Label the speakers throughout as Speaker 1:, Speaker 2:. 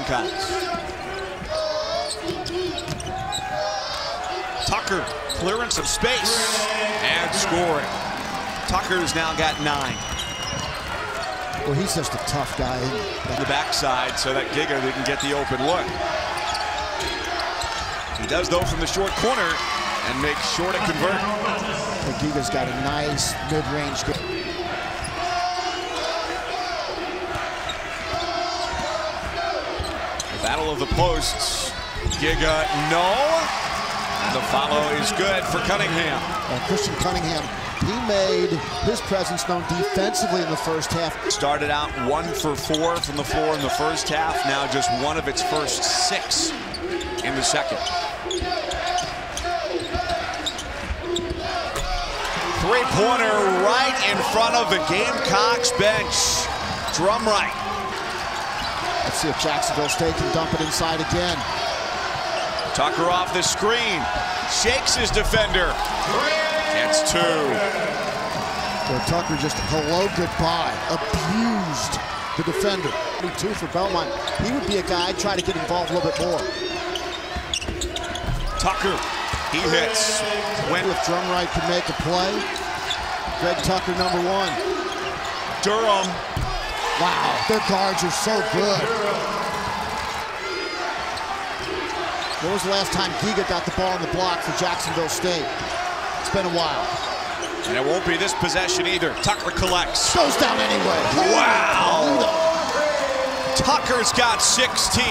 Speaker 1: Gamecocks. Tucker, clearance of space and scoring. Tucker's now got nine.
Speaker 2: Well, he's just a tough guy.
Speaker 1: On the backside so that Giga didn't get the open look. He does though from the short corner and makes sure to convert.
Speaker 2: Giga's got a nice mid-range
Speaker 1: Battle of the posts. Giga, no. The follow is good for Cunningham.
Speaker 2: Uh, Christian Cunningham, he made his presence known defensively in the first half.
Speaker 1: Started out one for four from the floor in the first half. Now just one of its first six in the second. Three-pointer right in front of the Gamecocks bench. Drumright.
Speaker 2: Let's see if Jacksonville State can dump it inside again.
Speaker 1: Tucker off the screen. Shakes his defender. Gets two.
Speaker 2: Well, Tucker just hello goodbye. Abused the defender. Two for Belmont. He would be a guy I'd try to get involved a little bit more.
Speaker 1: Tucker, he hits.
Speaker 2: When if Drumright can make a play. Greg Tucker, number one.
Speaker 1: Durham.
Speaker 2: Wow, their guards are so good. When was the last time Giga got the ball on the block for Jacksonville State? It's been a while.
Speaker 1: And it won't be this possession either. Tucker collects.
Speaker 2: Goes down anyway.
Speaker 1: Wow. Tucker's got 16.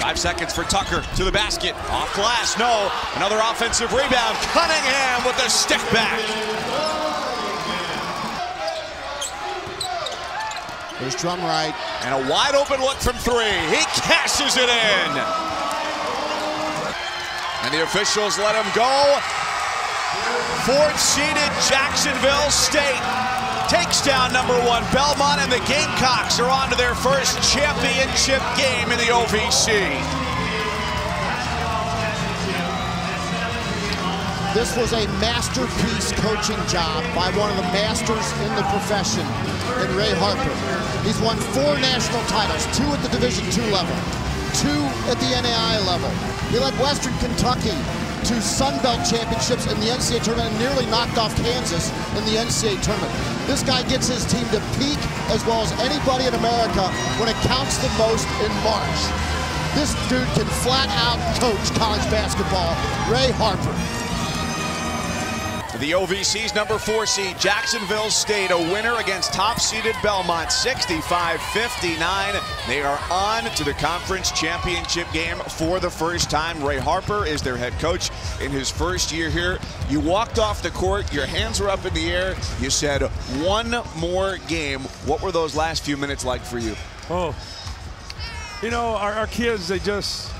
Speaker 1: Five seconds for Tucker to the basket. Off glass, no. Another offensive rebound. Cunningham with the stick back.
Speaker 2: There's Drumright.
Speaker 1: And a wide open look from three. He cashes it in. And the officials let him go. Fourth seeded Jacksonville State takes down number one Belmont, and the Gamecocks are on to their first championship game in the OVC.
Speaker 2: This was a masterpiece coaching job by one of the masters in the profession, in Ray Harper. He's won four national titles, two at the Division II level, two at the NAIA level. He led Western Kentucky to Sun Belt championships in the NCAA tournament and nearly knocked off Kansas in the NCAA tournament. This guy gets his team to peak as well as anybody in America when it counts the most in March. This dude can flat out coach college basketball. Ray Harper.
Speaker 1: The OVC's number four seed, Jacksonville State, a winner against top-seeded Belmont, 65-59. They are on to the conference championship game for the first time. Ray Harper is their head coach in his first year here. You walked off the court, your hands were up in the air. You said, one more game. What were those last few minutes like for you?
Speaker 3: Oh, you know, our, our kids, they just,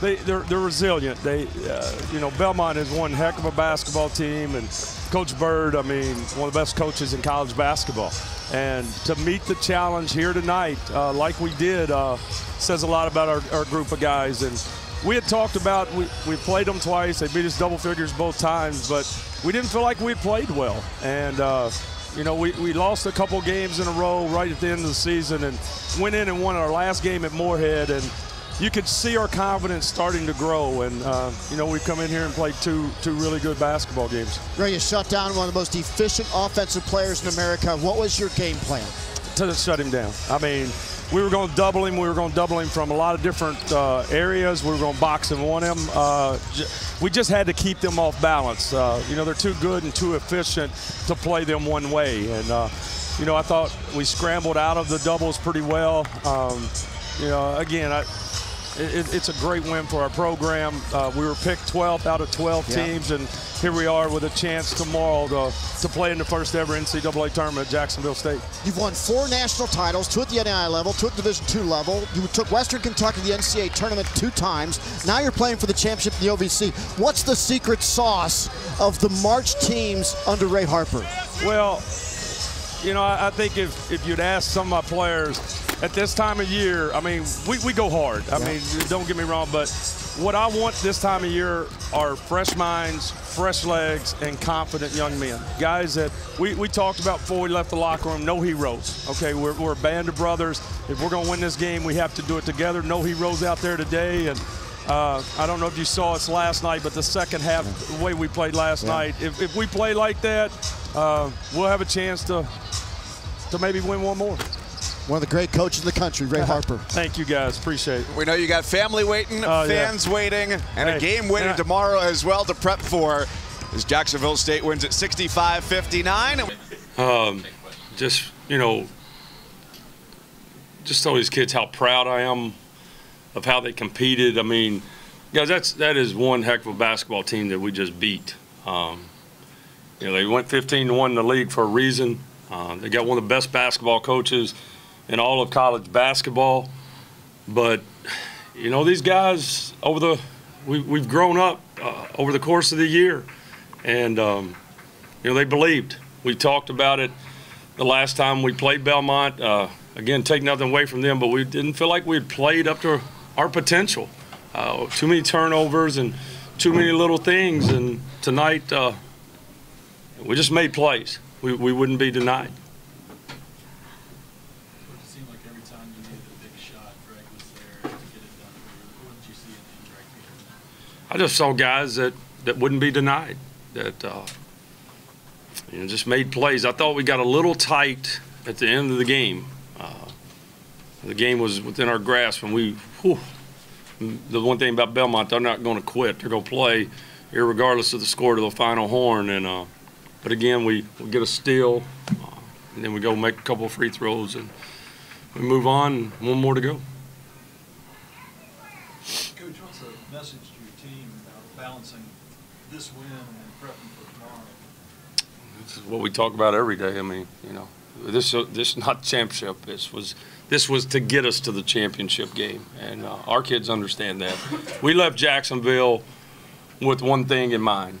Speaker 3: they, they're, they're resilient. They, uh, you know, Belmont is one heck of a basketball team, and Coach Byrd, I mean, one of the best coaches in college basketball. And to meet the challenge here tonight, uh, like we did, uh, says a lot about our, our group of guys. And we had talked about we, we played them twice. They beat us double figures both times, but we didn't feel like we played well. And uh, you know, we, we lost a couple games in a row right at the end of the season and went in and won our last game at Morehead. And you could see our confidence starting to grow. And, uh, you know, we've come in here and played two, two really good basketball games.
Speaker 2: Ray, you shut down one of the most efficient offensive players in America. What was your game plan?
Speaker 3: To shut him down. I mean, we were going to double him. We were going to double him from a lot of different uh, areas. We were going to box him on him. Uh, we just had to keep them off balance. Uh, you know, they're too good and too efficient to play them one way. And, uh, you know, I thought we scrambled out of the doubles pretty well. Um, you know, again, I, it, it's a great win for our program. Uh, we were picked 12th out of 12 yeah. teams, and here we are with a chance tomorrow to, to play in the first ever NCAA tournament at Jacksonville State.
Speaker 2: You've won four national titles, two at the NAIA level, two at Division II level. You took Western Kentucky to the NCAA tournament two times. Now you're playing for the championship in the OVC. What's the secret sauce of the March teams under Ray Harper?
Speaker 3: Well, you know, I, I think if, if you'd ask some of my players at this time of year, I mean, we, we go hard. I yeah. mean, don't get me wrong, but what I want this time of year are fresh minds,
Speaker 4: fresh legs, and confident young men. Guys that we, we talked about before we left the locker room, no heroes. Okay, we're, we're a band of brothers. If we're going to win this game, we have to do it together. No heroes out there today. And uh, I don't know if you saw us last night, but the second half, the way we played last yeah. night, if, if we play like that, uh, we'll have a chance to, to maybe win one more.
Speaker 2: One of the great coaches in the country, Ray Harper.
Speaker 4: Thank you, guys. Appreciate it.
Speaker 1: We know you got family waiting, uh, fans yeah. waiting, and hey, a game waiting tomorrow as well to prep for as Jacksonville State wins at 65-59.
Speaker 3: Um, just, you know, just tell these kids how proud I am of how they competed. I mean, guys, that's that is one heck of a basketball team that we just beat. Um, you know, they went 15 to one in the league for a reason. Uh, they got one of the best basketball coaches – in all of college basketball. But you know, these guys over the we, we've grown up uh, over the course of the year, and um, you know they believed. We talked about it the last time we played Belmont. Uh, again, take nothing away from them, but we didn't feel like we had played up to our potential. Uh, too many turnovers and too many little things. And tonight, uh, we just made plays. We, we wouldn't be denied. I just saw guys that, that wouldn't be denied, that uh, you know just made plays. I thought we got a little tight at the end of the game. Uh, the game was within our grasp, and we. Whew, the one thing about Belmont, they're not going to quit. They're going to play, regardless of the score to the final horn. And uh, but again, we, we get a steal, uh, and then we go make a couple free throws, and we move on. One more to go.
Speaker 5: Coach, what's the message team about balancing this win and prepping for tomorrow?
Speaker 3: This is what we talk about every day. I mean, you know, this this is not championship. This was this was to get us to the championship game, and uh, our kids understand that. we left Jacksonville with one thing in mind,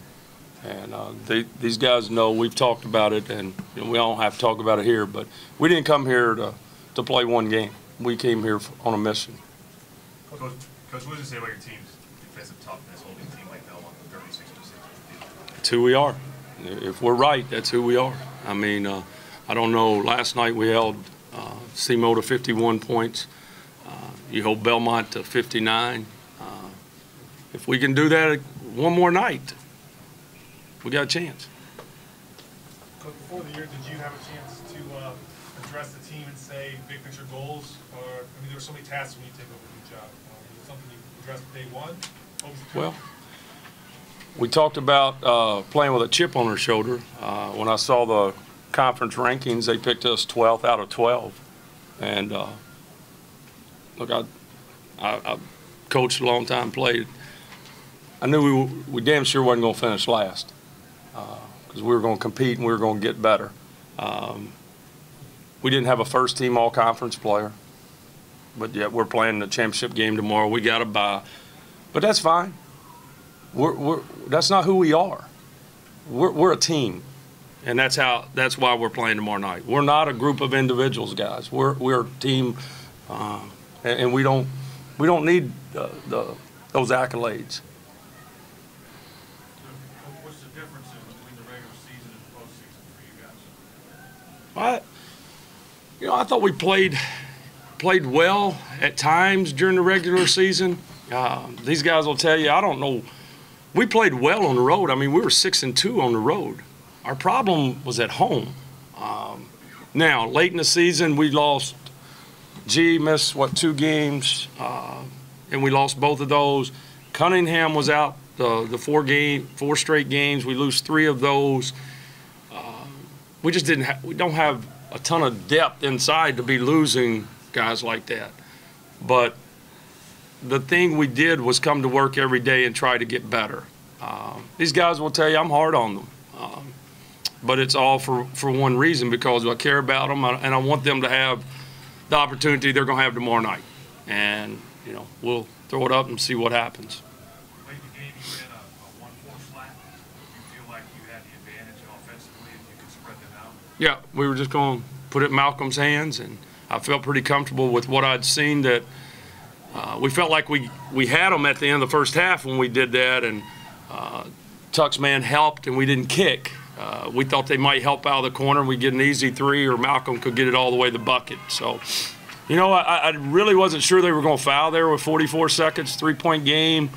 Speaker 3: and uh, they, these guys know we've talked about it, and you know, we don't have to talk about it here. But we didn't come here to to play one game. We came here on a mission.
Speaker 6: Coach, Coach what does it say about your teams? Defensive toughness holding a team like Belmont 36
Speaker 3: That's who we are. If we're right, that's who we are. I mean, uh, I don't know. Last night we held uh, SEMO to 51 points. Uh, you hold Belmont to 59. Uh, if we can do that one more night, we got a chance.
Speaker 6: But before the year, did you have a chance to uh, address the team and say big picture goals? Or I mean, there were so many tasks when you take over the job. Uh, something you addressed day one?
Speaker 3: Well, we talked about uh, playing with a chip on our shoulder. Uh, when I saw the conference rankings, they picked us 12th out of 12. And uh, look, I, I, I, coached a long time, played. I knew we, we damn sure wasn't going to finish last because uh, we were going to compete and we were going to get better. Um, we didn't have a first team all conference player, but yet we're playing the championship game tomorrow. We got to buy. But that's fine. We're, we're, that's not who we are. We're, we're a team. And that's how. That's why we're playing tomorrow night. We're not a group of individuals, guys. We're we're a team, uh, and, and, we don't we don't need uh, the those accolades.
Speaker 6: What's the difference between the regular season and postseason for you guys?
Speaker 3: I, you know, I thought we played played well at times during the regular season. Uh, these guys will tell you, I don't know. We played well on the road. I mean, we were six and two on the road. Our problem was at home. Um, now, late in the season, we lost. G missed what two games, uh, and we lost both of those. Cunningham was out the the four game four straight games. We lose three of those. Uh, we just didn't. Ha- we don't have a ton of depth inside to be losing guys like that. But the thing we did was come to work every day and try to get better. Um, these guys will tell you I'm hard on them, um, but it's all for, for one reason because I care about them and I want them to have the opportunity they're going to have tomorrow night. And, you know, we'll throw it up and see what happens. Yeah, we were just going to put it in Malcolm's hands, and I felt pretty comfortable with what I'd seen that – uh, we felt like we, we had them at the end of the first half when we did that, and uh, Tuck's man helped and we didn't kick. Uh, we thought they might help out of the corner. And We get an easy three, or Malcolm could get it all the way to the bucket. So, you know, I, I really wasn't sure they were going to foul there with 44 seconds, three point game.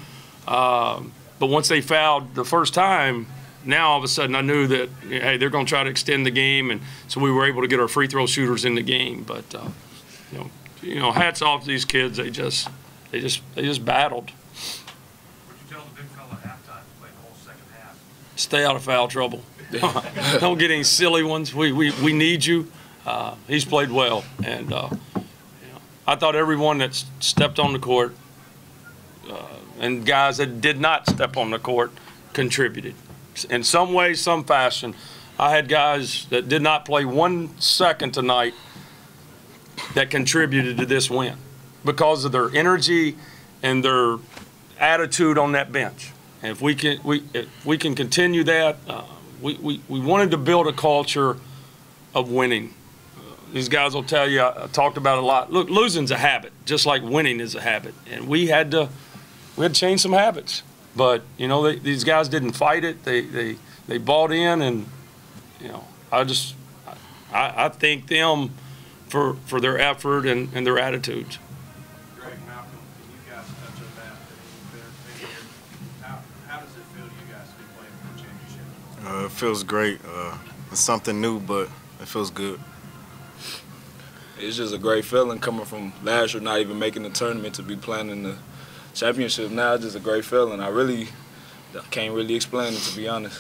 Speaker 3: Um, but once they fouled the first time, now all of a sudden I knew that hey they're going to try to extend the game, and so we were able to get our free throw shooters in the game. But uh, you know, you know, hats off to these kids. They just they just they just battled.
Speaker 6: Would you tell the big fella at halftime to play the whole second half?
Speaker 3: Stay out of foul trouble. Don't get any silly ones. We we, we need you. Uh, he's played well, and uh, you know, I thought everyone that stepped on the court uh, and guys that did not step on the court contributed in some way, some fashion. I had guys that did not play one second tonight that contributed to this win because of their energy and their attitude on that bench. And if we can, we, if we can continue that, uh, we, we, we wanted to build a culture of winning. Uh, These guys will tell you, I, talked about a lot. Look, losing's a habit, just like winning is a habit. And we had to, we had to change some habits. But, you know, they, these guys didn't fight it. They, they, they bought in and, you know, I just, I, I thank them for, for their effort and, and their attitudes.
Speaker 5: Greg, Malcolm, can you guys touch on that a little bit? Maybe How, how does it feel you guys to be playing for a championship?
Speaker 7: Uh, it feels great. Uh, it's something new, but it feels good.
Speaker 8: it's just a great feeling coming from last year, not even making the tournament to be playing in the championship. Now it's just a great feeling. I really can't really explain it to be honest.